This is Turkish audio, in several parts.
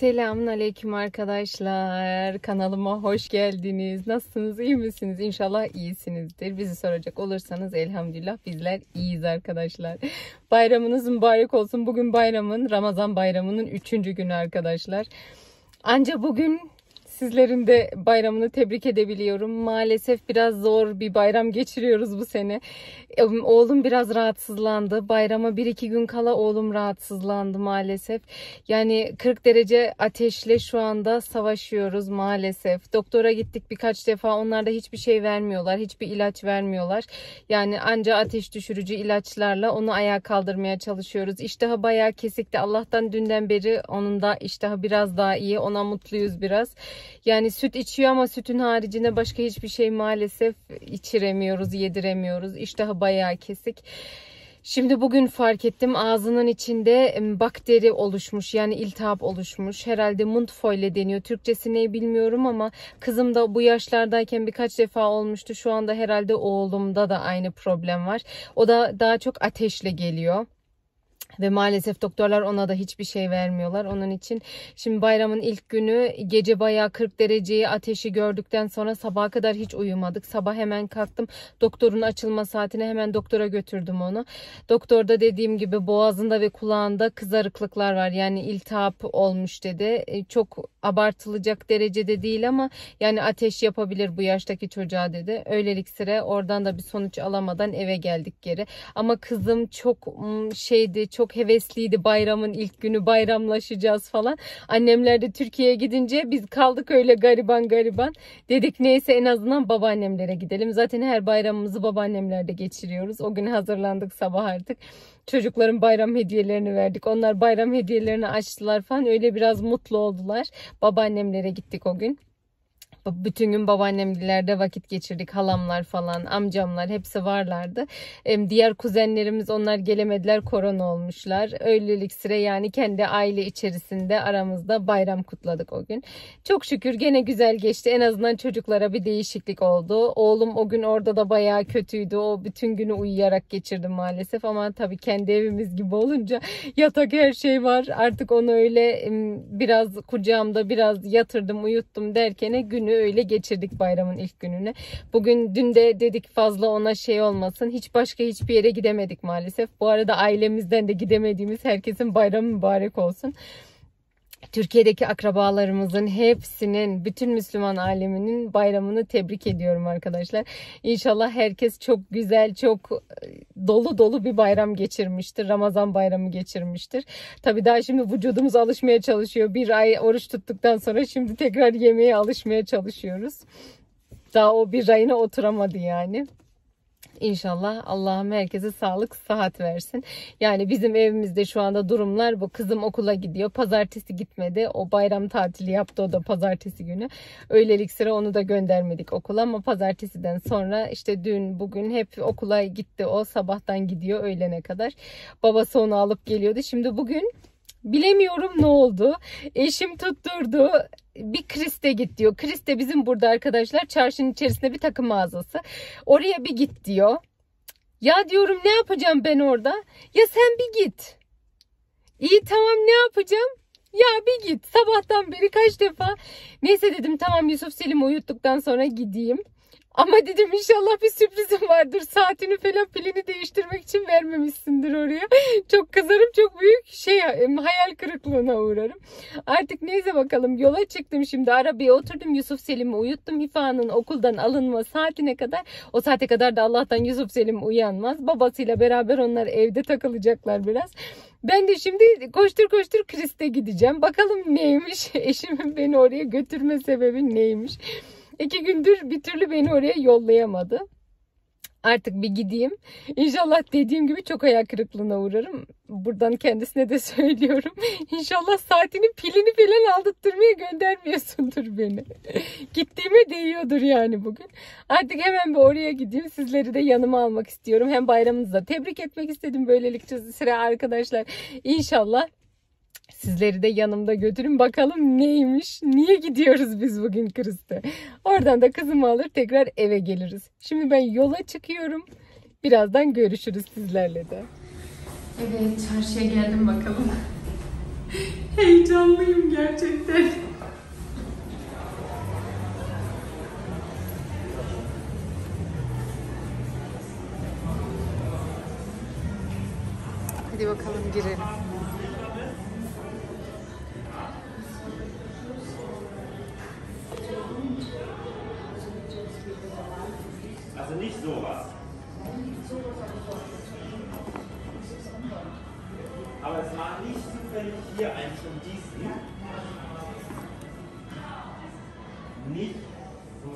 Selamun aleyküm arkadaşlar. Kanalıma hoş geldiniz. Nasılsınız? iyi misiniz? İnşallah iyisinizdir. Bizi soracak olursanız elhamdülillah bizler iyiyiz arkadaşlar. Bayramınız mübarek olsun. Bugün bayramın, Ramazan bayramının üçüncü günü arkadaşlar. Anca bugün Sizlerin de bayramını tebrik edebiliyorum. Maalesef biraz zor bir bayram geçiriyoruz bu sene. Oğlum biraz rahatsızlandı. Bayrama bir iki gün kala oğlum rahatsızlandı maalesef. Yani 40 derece ateşle şu anda savaşıyoruz maalesef. Doktora gittik birkaç defa. Onlar da hiçbir şey vermiyorlar. Hiçbir ilaç vermiyorlar. Yani anca ateş düşürücü ilaçlarla onu ayağa kaldırmaya çalışıyoruz. İştahı bayağı kesikti. Allah'tan dünden beri onun da iştahı biraz daha iyi. Ona mutluyuz biraz. Yani süt içiyor ama sütün haricinde başka hiçbir şey maalesef içiremiyoruz, yediremiyoruz. İştahı bayağı kesik. Şimdi bugün fark ettim ağzının içinde bakteri oluşmuş yani iltihap oluşmuş. Herhalde Mundfoyle deniyor. Türkçesi ne bilmiyorum ama kızım da bu yaşlardayken birkaç defa olmuştu. Şu anda herhalde oğlumda da aynı problem var. O da daha çok ateşle geliyor. Ve maalesef doktorlar ona da hiçbir şey vermiyorlar. Onun için şimdi bayramın ilk günü gece bayağı 40 dereceyi ateşi gördükten sonra sabaha kadar hiç uyumadık. Sabah hemen kalktım. Doktorun açılma saatine hemen doktora götürdüm onu. Doktorda dediğim gibi boğazında ve kulağında kızarıklıklar var. Yani iltihap olmuş dedi. E, çok abartılacak derecede değil ama yani ateş yapabilir bu yaştaki çocuğa dedi. Öylelik sıra oradan da bir sonuç alamadan eve geldik geri. Ama kızım çok şeydi çok hevesliydi bayramın ilk günü bayramlaşacağız falan. Annemler de Türkiye'ye gidince biz kaldık öyle gariban gariban. Dedik neyse en azından babaannemlere gidelim. Zaten her bayramımızı babaannemlerde geçiriyoruz. O gün hazırlandık sabah artık. Çocukların bayram hediyelerini verdik. Onlar bayram hediyelerini açtılar falan. Öyle biraz mutlu oldular. Babaannemlere gittik o gün. Bütün gün babaannemlerde vakit geçirdik. Halamlar falan, amcamlar hepsi varlardı. Diğer kuzenlerimiz onlar gelemediler. Korona olmuşlar. Öylelik süre yani kendi aile içerisinde aramızda bayram kutladık o gün. Çok şükür gene güzel geçti. En azından çocuklara bir değişiklik oldu. Oğlum o gün orada da bayağı kötüydü. O bütün günü uyuyarak geçirdi maalesef ama tabii kendi evimiz gibi olunca yatak her şey var. Artık onu öyle biraz kucağımda biraz yatırdım, uyuttum derkene günü öyle geçirdik bayramın ilk gününü. Bugün dün de dedik fazla ona şey olmasın. Hiç başka hiçbir yere gidemedik maalesef. Bu arada ailemizden de gidemediğimiz herkesin bayramı mübarek olsun. Türkiye'deki akrabalarımızın hepsinin, bütün Müslüman aleminin bayramını tebrik ediyorum arkadaşlar. İnşallah herkes çok güzel, çok e, dolu dolu bir bayram geçirmiştir. Ramazan bayramı geçirmiştir. Tabii daha şimdi vücudumuz alışmaya çalışıyor. Bir ay oruç tuttuktan sonra şimdi tekrar yemeğe alışmaya çalışıyoruz. Daha o bir ayına oturamadı yani. İnşallah Allah'ım herkese sağlık, sıhhat versin. Yani bizim evimizde şu anda durumlar bu. Kızım okula gidiyor. Pazartesi gitmedi. O bayram tatili yaptı o da pazartesi günü. Öylelik sıra onu da göndermedik okula ama pazartesiden sonra işte dün bugün hep okula gitti o. Sabahtan gidiyor öğlene kadar. Babası onu alıp geliyordu. Şimdi bugün Bilemiyorum ne oldu. Eşim tutturdu. Bir Kriste git diyor. Kriste bizim burada arkadaşlar çarşının içerisinde bir takım mağazası. Oraya bir git diyor. Ya diyorum ne yapacağım ben orada? Ya sen bir git. İyi tamam ne yapacağım? Ya bir git. Sabahtan beri kaç defa. Neyse dedim tamam Yusuf Selim uyuttuktan sonra gideyim. Ama dedim inşallah bir sürprizim vardır. Saatini falan pilini değiştirmek için vermemişsindir oraya. Çok kızarım çok büyük şey hayal kırıklığına uğrarım. Artık neyse bakalım yola çıktım şimdi arabaya oturdum Yusuf Selim'i uyuttum. Hifa'nın okuldan alınma saatine kadar. O saate kadar da Allah'tan Yusuf Selim uyanmaz. Babasıyla beraber onlar evde takılacaklar biraz. Ben de şimdi koştur koştur Krist'e gideceğim. Bakalım neymiş eşimin beni oraya götürme sebebi neymiş. İki gündür bir türlü beni oraya yollayamadı. Artık bir gideyim. İnşallah dediğim gibi çok ayak kırıklığına uğrarım. Buradan kendisine de söylüyorum. İnşallah saatinin pilini falan aldırtmaya göndermiyorsundur beni. Gittiğime değiyordur yani bugün. Artık hemen bir oraya gideyim. Sizleri de yanıma almak istiyorum. Hem bayramınızda tebrik etmek istedim böylelikle sıra arkadaşlar. İnşallah Sizleri de yanımda götürün bakalım neymiş. Niye gidiyoruz biz bugün Kırıs'ta? Oradan da kızımı alır tekrar eve geliriz. Şimdi ben yola çıkıyorum. Birazdan görüşürüz sizlerle de. Evet çarşıya geldim bakalım. Heyecanlıyım gerçekten. Hadi bakalım girelim. Also nicht sowas. Aber es war nicht zufällig hier eins von diesen. Nicht so.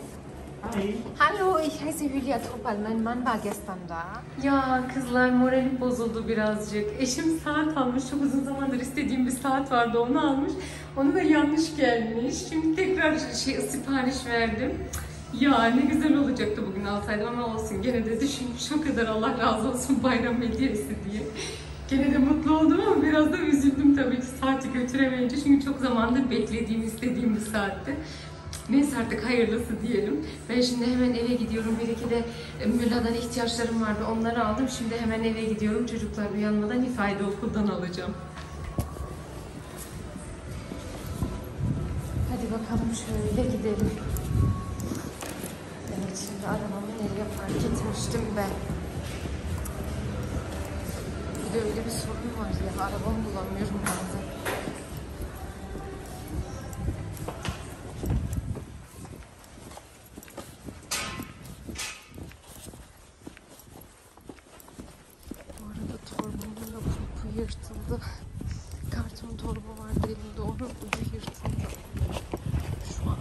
Hi. Hallo, ich heiße Julia Truppal. Mein Mann war gestern da. Ya kızlar moralim bozuldu birazcık. Eşim saat almış. Çok uzun zamandır istediğim bir saat vardı. Onu almış. Onu da yanlış gelmiş. Şimdi tekrar şey sipariş verdim. Ya ne güzel olacaktı bugün alsaydım ama olsun. Gene de düşünmüş o kadar Allah razı olsun bayram hediyesi diye. Gene de mutlu oldum ama biraz da üzüldüm tabii ki saati götüremeyince. Çünkü çok zamandır beklediğim, istediğim bir saatti. Neyse artık hayırlısı diyelim. Ben şimdi hemen eve gidiyorum. Bir iki de e, Müla'dan ihtiyaçlarım vardı. Onları aldım. Şimdi hemen eve gidiyorum. Çocuklar uyanmadan ifade okuldan alacağım. Hadi bakalım şöyle gidelim. Evet şimdi arabamı nereye park etmiştim ben. Bir de öyle bir sorun var ya arabamı bulamıyorum bazen. Bu arada torbamın da ucu yırtıldı. Karton torba vardı elimde onun ucu yırtıldı. Şu an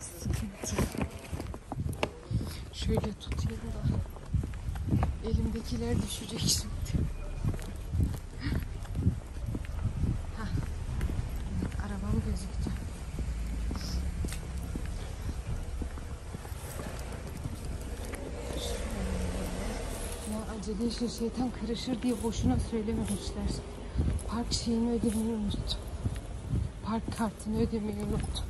biraz sıkıntı. Şöyle tutayım da elimdekiler düşecek şimdi. Hah. Evet, arabam gözüktü. Acele işe şeytan karışır diye boşuna söylememişler. Park şeyini ödemeyi unuttum. Park kartını ödemeyi unuttum.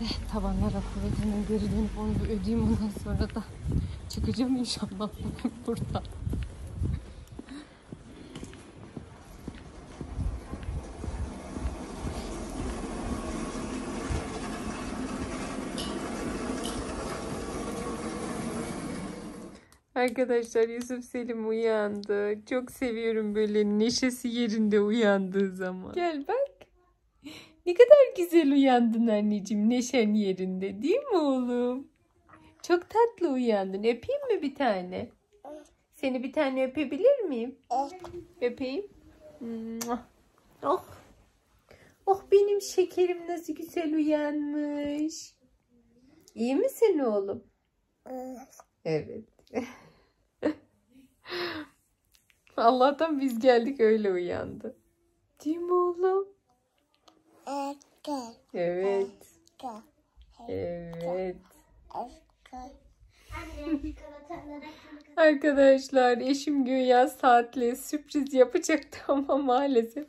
Şimdi tavanlara kuvvet hemen geri dönüp onu bir ödeyeyim ondan sonra da çıkacağım inşallah bugün burada. Arkadaşlar Yusuf Selim uyandı. Çok seviyorum böyle neşesi yerinde uyandığı zaman. Gel bak. Ne kadar güzel uyandın anneciğim. Neşen yerinde değil mi oğlum? Çok tatlı uyandın. Öpeyim mi bir tane? Seni bir tane öpebilir miyim? Öpeyim. Oh. Oh benim şekerim nasıl güzel uyanmış. İyi misin oğlum? Evet. Allah'tan biz geldik öyle uyandı. Değil mi oğlum? Evet. Evet. Arkadaşlar eşim güya saatle sürpriz yapacaktı ama maalesef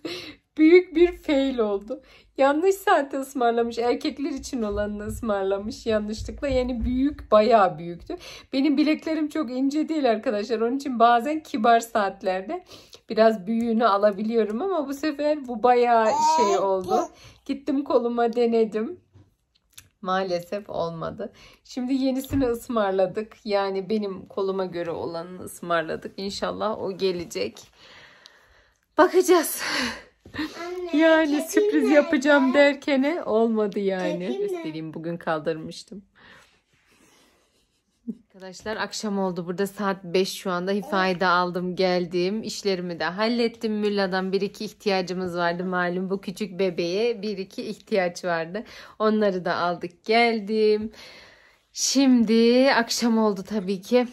büyük bir fail oldu. Yanlış saate ısmarlamış. Erkekler için olanını ısmarlamış yanlışlıkla. Yani büyük bayağı büyüktü. Benim bileklerim çok ince değil arkadaşlar. Onun için bazen kibar saatlerde biraz büyüğünü alabiliyorum ama bu sefer bu bayağı şey oldu. Gittim koluma denedim. Maalesef olmadı. Şimdi yenisini ısmarladık. Yani benim koluma göre olanını ısmarladık. İnşallah o gelecek. Bakacağız. yani sürpriz yapacağım derkene olmadı yani. Göstereyim bugün kaldırmıştım. Arkadaşlar akşam oldu. Burada saat 5 şu anda. Hifayda aldım geldim. İşlerimi de hallettim. Mülla'dan bir iki ihtiyacımız vardı. Malum bu küçük bebeğe bir iki ihtiyaç vardı. Onları da aldık geldim. Şimdi akşam oldu tabii ki.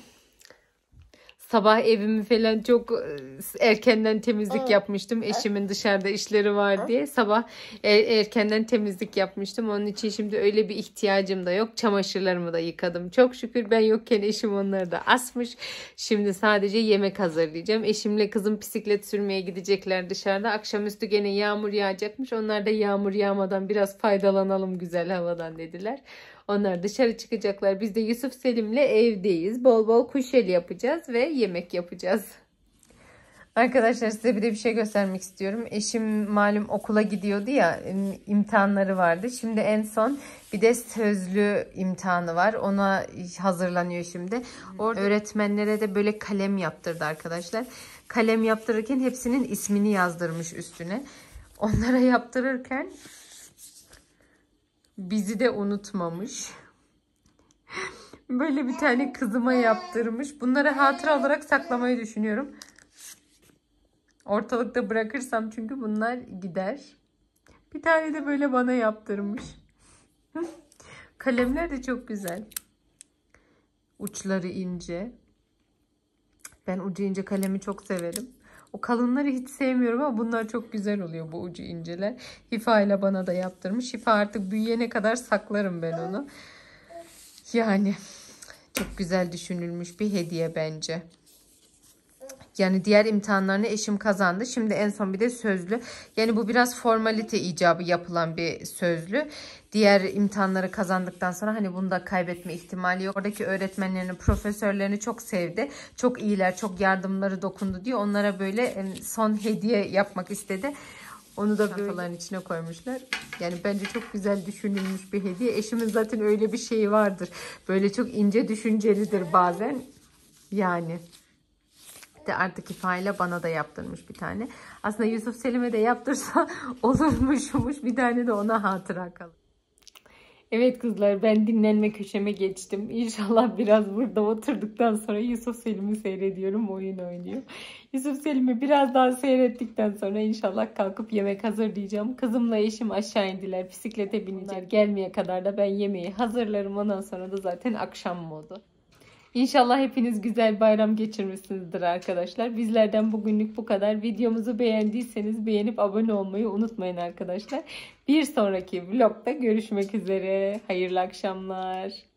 Sabah evimi falan çok e, erkenden temizlik yapmıştım. Eşimin dışarıda işleri var diye. Sabah e- erkenden temizlik yapmıştım. Onun için şimdi öyle bir ihtiyacım da yok. Çamaşırlarımı da yıkadım. Çok şükür ben yokken eşim onları da asmış. Şimdi sadece yemek hazırlayacağım. Eşimle kızım bisiklet sürmeye gidecekler dışarıda. Akşamüstü gene yağmur yağacakmış. Onlar da yağmur yağmadan biraz faydalanalım güzel havadan dediler. Onlar dışarı çıkacaklar. Biz de Yusuf Selim'le evdeyiz. Bol bol kuşeli yapacağız ve yemek yapacağız. Arkadaşlar size bir de bir şey göstermek istiyorum. Eşim malum okula gidiyordu ya im- imtihanları vardı. Şimdi en son bir de sözlü imtihanı var. Ona hazırlanıyor şimdi. Orada öğretmenlere de böyle kalem yaptırdı arkadaşlar. Kalem yaptırırken hepsinin ismini yazdırmış üstüne. Onlara yaptırırken bizi de unutmamış. Böyle bir tane kızıma yaptırmış. Bunları hatıra olarak saklamayı düşünüyorum. Ortalıkta bırakırsam çünkü bunlar gider. Bir tane de böyle bana yaptırmış. Kalemler de çok güzel. Uçları ince. Ben ucu ince kalemi çok severim. O kalınları hiç sevmiyorum ama bunlar çok güzel oluyor bu ucu inceler. Hifa ile bana da yaptırmış. Hifa artık büyüyene kadar saklarım ben onu. Yani çok güzel düşünülmüş bir hediye bence. Yani diğer imtihanlarını eşim kazandı. Şimdi en son bir de sözlü. Yani bu biraz formalite icabı yapılan bir sözlü. Diğer imtihanları kazandıktan sonra hani bunu da kaybetme ihtimali yok. Oradaki öğretmenlerini, profesörlerini çok sevdi. Çok iyiler, çok yardımları dokundu diye onlara böyle em, son hediye yapmak istedi. Onu da böyle içine koymuşlar. Yani bence çok güzel düşünülmüş bir hediye. Eşimin zaten öyle bir şeyi vardır. Böyle çok ince düşüncelidir bazen. Yani de artık ifayla bana da yaptırmış bir tane. Aslında Yusuf Selim'e de yaptırsa olurmuşmuş. Bir tane de ona hatıra kalır. Evet kızlar ben dinlenme köşeme geçtim. İnşallah biraz burada oturduktan sonra Yusuf Selim'i seyrediyorum. Oyun oynuyor. Yusuf Selim'i biraz daha seyrettikten sonra inşallah kalkıp yemek hazırlayacağım. Kızımla eşim aşağı indiler. Bisiklete bineceğiz. Gelmeye kadar da ben yemeği hazırlarım. Ondan sonra da zaten akşam modu. İnşallah hepiniz güzel bayram geçirmişsinizdir arkadaşlar. Bizlerden bugünlük bu kadar. Videomuzu beğendiyseniz beğenip abone olmayı unutmayın arkadaşlar. Bir sonraki vlogda görüşmek üzere. Hayırlı akşamlar.